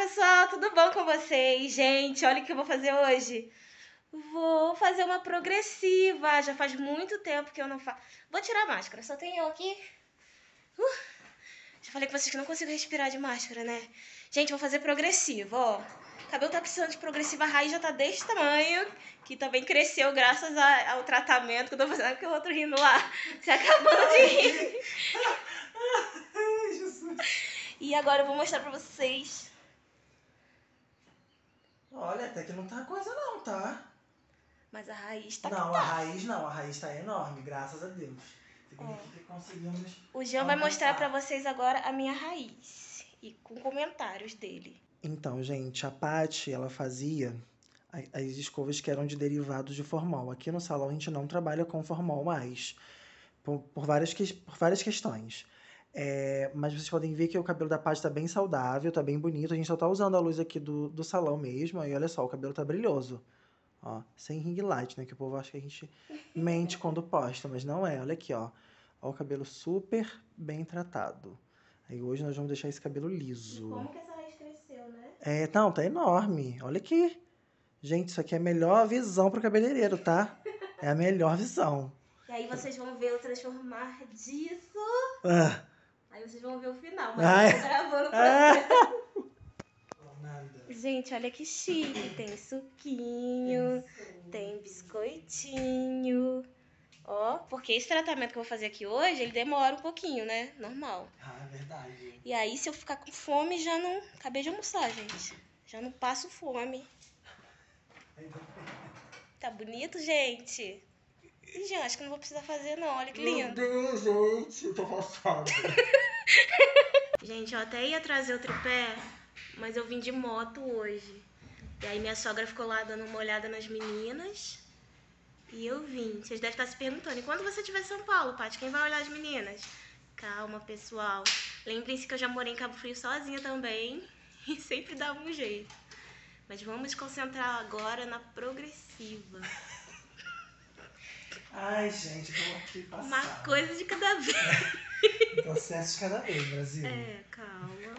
pessoal, tudo bom com vocês? Gente, olha o que eu vou fazer hoje. Vou fazer uma progressiva. Já faz muito tempo que eu não faço. Vou tirar a máscara, só tenho eu aqui. Uh, já falei com vocês que não consigo respirar de máscara, né? Gente, vou fazer progressiva, ó. O cabelo tá precisando de progressiva, a raiz já tá desse tamanho, que também cresceu graças a, ao tratamento que eu tô fazendo, que o outro rindo lá. Você acabou de rir. Ai, Jesus. E agora eu vou mostrar pra vocês. Olha, até que não tá coisa não, tá? Mas a raiz tá não, a raiz não, a raiz tá enorme, graças a Deus. Significa que conseguimos. O Jean vai mostrar pra vocês agora a minha raiz. E com comentários dele. Então, gente, a Paty, ela fazia as escovas que eram de derivados de formol. Aqui no salão a gente não trabalha com formol mais, por, por várias, por várias questões. É, mas vocês podem ver que o cabelo da Paty tá bem saudável, tá bem bonito. A gente só tá usando a luz aqui do, do salão mesmo. E olha só, o cabelo tá brilhoso. Ó, sem ring light, né? Que o povo acha que a gente mente quando posta, mas não é. Olha aqui, ó. Ó o cabelo super bem tratado. Aí hoje nós vamos deixar esse cabelo liso. que essa raiz cresceu, né? É, não, tá enorme. Olha aqui. Gente, isso aqui é a melhor visão pro cabeleireiro, tá? É a melhor visão. E aí vocês vão ver eu transformar disso. Ah, Aí vocês vão ver o final. Mas Ai. eu tô gravando pra ah. Nada. Gente, olha que chique. Tem suquinho, tem biscoitinho. Ó, porque esse tratamento que eu vou fazer aqui hoje, ele demora um pouquinho, né? Normal. Ah, é verdade. E aí, se eu ficar com fome, já não. Acabei de almoçar, gente. Já não passo fome. Tá bonito, gente? Jean, acho que não vou precisar fazer, não. Olha que Meu lindo. Deus, gente, eu tô passada. Gente, eu até ia trazer o tripé, mas eu vim de moto hoje. E aí minha sogra ficou lá dando uma olhada nas meninas. E eu vim. Vocês devem estar se perguntando, e quando você estiver em São Paulo, Paty, quem vai olhar as meninas? Calma, pessoal. Lembrem-se que eu já morei em Cabo Frio sozinha também. E sempre dava um jeito. Mas vamos concentrar agora na progressiva. Ai, gente, tô aqui passada. Uma coisa de cada vez. Um processo de cada vez, Brasil. É, calma.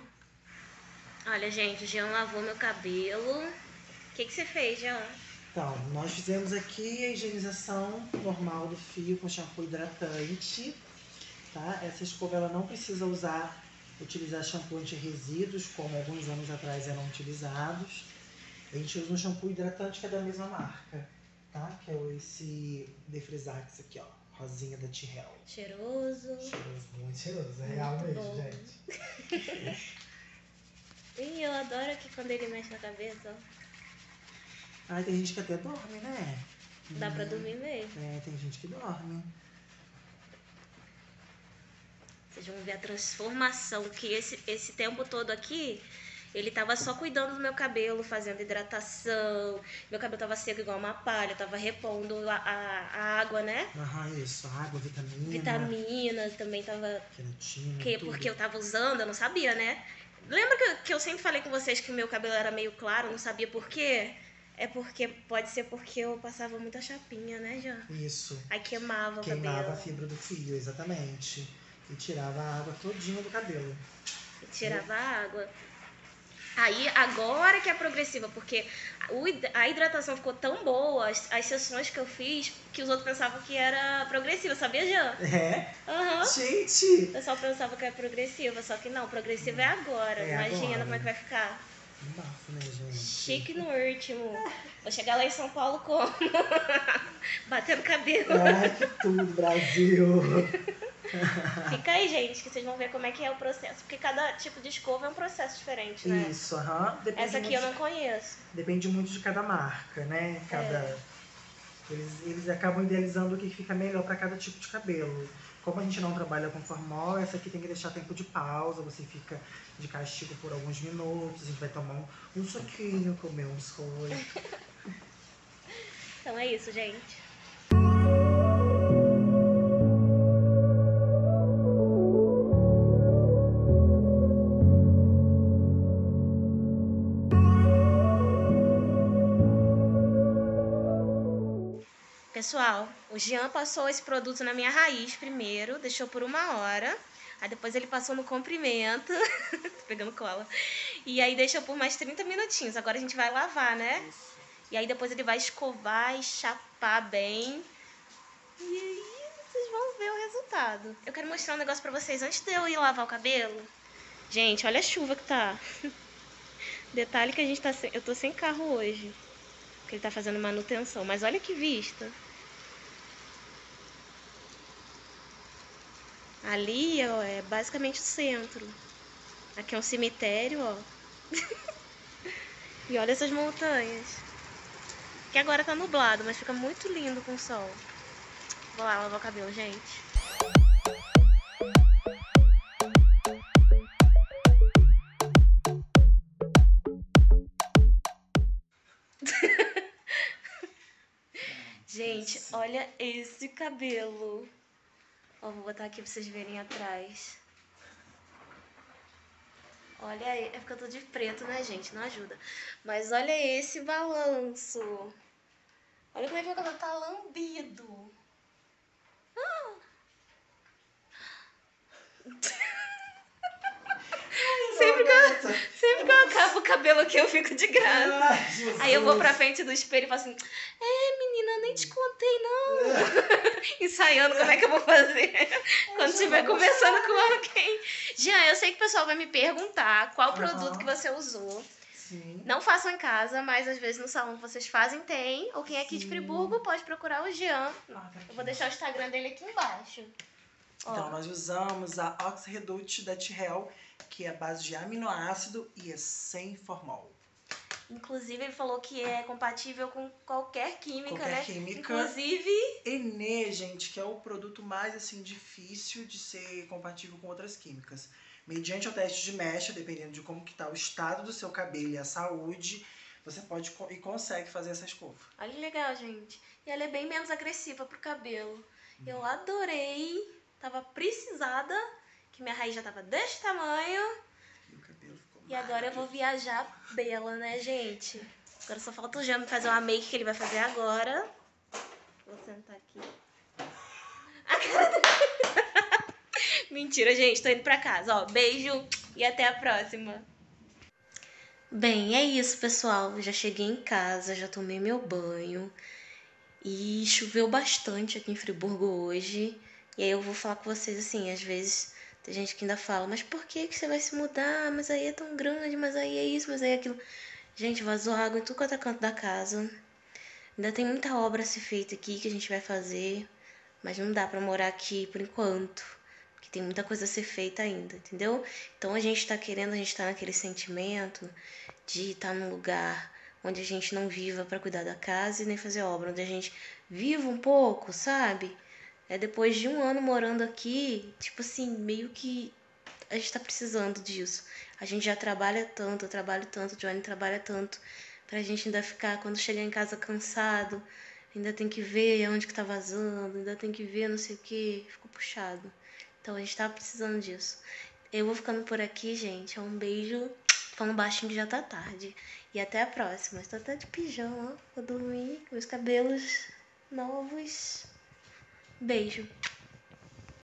Olha, gente, o Jean lavou meu cabelo. O que, que você fez, Jean? Então, nós fizemos aqui a higienização normal do fio com shampoo hidratante, tá? Essa escova ela não precisa usar, utilizar shampoo anti-resíduos, como alguns anos atrás eram utilizados. A gente usa um shampoo hidratante que é da mesma marca, tá? Que é esse Defrisax aqui, ó, rosinha da T-Hell. Cheiroso. Cheiroso, muito cheiroso, é real mesmo, gente. Ih, eu adoro aqui quando ele mexe na cabeça, ó. Ai, tem gente que até dorme, né? Dá pra Hum, dormir mesmo. É, tem gente que dorme. Vocês vão ver a transformação que esse, esse tempo todo aqui, ele tava só cuidando do meu cabelo, fazendo hidratação. Meu cabelo tava seco igual uma palha, tava repondo a, a, a água, né? Aham, isso, água, vitamina, Vitaminas, também tava queratina, Que, tudo. porque eu tava usando, eu não sabia, né? Lembra que, eu- que eu sempre falei com vocês que o meu cabelo era meio claro, eu não sabia por quê? É porque, pode ser porque eu passava muita chapinha, né, Jean? Isso. Aí queimava o Queimava a cabelo. fibra do fio, exatamente. E tirava a água todinha do cabelo. E tirava a água. Aí, agora que é progressiva, porque a hidratação ficou tão boa, as, as sessões que eu fiz, que os outros pensavam que era progressiva, sabia, Jean? É? Aham. Gente! O pessoal pensava que era progressiva, só que não, progressiva é agora. É Imagina agora. como é que vai ficar. Bafo, né, gente? Chique no último. Vou chegar lá em São Paulo como? Batendo cabelo. Ai, que tudo, Brasil! Fica aí, gente, que vocês vão ver como é que é o processo. Porque cada tipo de escova é um processo diferente, né? Isso, aham. Depende Essa aqui eu não conheço. Depende muito de cada marca, né? Cada... É. Eles, eles acabam idealizando o que fica melhor para cada tipo de cabelo. Como a gente não trabalha com formol, essa aqui tem que deixar tempo de pausa, você fica de castigo por alguns minutos, a gente vai tomar um, um suquinho, comer um biscoito. Então é isso, gente. Pessoal, o Jean passou esse produto na minha raiz primeiro, deixou por uma hora. Aí depois ele passou no comprimento. pegando cola. E aí deixa por mais 30 minutinhos. Agora a gente vai lavar, né? Isso. E aí depois ele vai escovar e chapar bem. E aí vocês vão ver o resultado. Eu quero mostrar um negócio pra vocês antes de eu ir lavar o cabelo. Gente, olha a chuva que tá. Detalhe que a gente tá sem... Eu tô sem carro hoje. Porque ele tá fazendo manutenção. Mas olha que vista. Ali, ó, é basicamente o centro. Aqui é um cemitério, ó. e olha essas montanhas. Que agora tá nublado, mas fica muito lindo com o sol. Vou lá lavar o cabelo, gente. gente, olha esse cabelo. Ó, vou botar aqui pra vocês verem atrás. Olha aí, é porque eu tô de preto, né, gente? Não ajuda. Mas olha esse balanço. Olha como é que o cabelo tá lambido. Ah. sempre, que eu, sempre que eu acabo o cabelo aqui, eu fico de graça. Ai, Aí eu vou pra frente do espelho e falo assim: nem te contei, não. Ensaiando como é que eu vou fazer quando estiver conversando com alguém. Jean, eu sei que o pessoal vai me perguntar qual produto que você usou. Sim. Não façam em casa, mas às vezes no salão que vocês fazem tem. Ou quem é aqui de Sim. Friburgo pode procurar o Jean. Ah, tá Eu vou deixar o Instagram dele aqui embaixo. Ó, Então, nós usamos a Oxreduct da T-Hell, que é a base de aminoácido e é sem formol. Inclusive, ele falou que é compatível com qualquer química, Qualquer né? química. Inclusive, Enê, gente, que é o produto mais assim difícil de ser compatível com outras químicas. Mediante o teste de mecha, dependendo de como que tá o estado do seu cabelo e a saúde, você pode e consegue fazer essa escova. olha que legal, gente. E ela é bem menos agressiva pro cabelo. Eu adorei. Tava precisada, que minha raiz já tava desse tamanho. E agora eu vou viajar bela, né, gente? Agora só falta o Jean me fazer uma make que ele vai fazer agora. Vou sentar aqui. A cara. Mentira, gente. Tô indo pra casa. Ó, beijo e até a próxima. Bem, é isso, pessoal. Já cheguei em casa, já tomei meu banho. E choveu bastante aqui em Friburgo hoje. E aí eu vou falar com vocês assim, às vezes tem gente que ainda fala, mas por que, que você vai se mudar? Mas aí é tão grande, mas aí é isso, mas aí é aquilo. Gente, vazou água em tudo quanto é canto da casa. Ainda tem muita obra a ser feita aqui que a gente vai fazer. Mas não dá pra morar aqui por enquanto. Porque tem muita coisa a ser feita ainda, entendeu? Então a gente tá querendo, a gente tá naquele sentimento de estar num lugar onde a gente não viva pra cuidar da casa e nem fazer obra, onde a gente viva um pouco, sabe? É depois de um ano morando aqui, tipo assim, meio que a gente tá precisando disso. A gente já trabalha tanto, eu trabalho tanto, o Johnny trabalha tanto, pra gente ainda ficar, quando chegar em casa cansado, ainda tem que ver onde que tá vazando, ainda tem que ver não sei o que, ficou puxado. Então a gente tá precisando disso. Eu vou ficando por aqui, gente. Um beijo. Falando baixinho que já tá tarde. E até a próxima. Estou até de pijama. Vou dormir com meus cabelos novos. Beijo.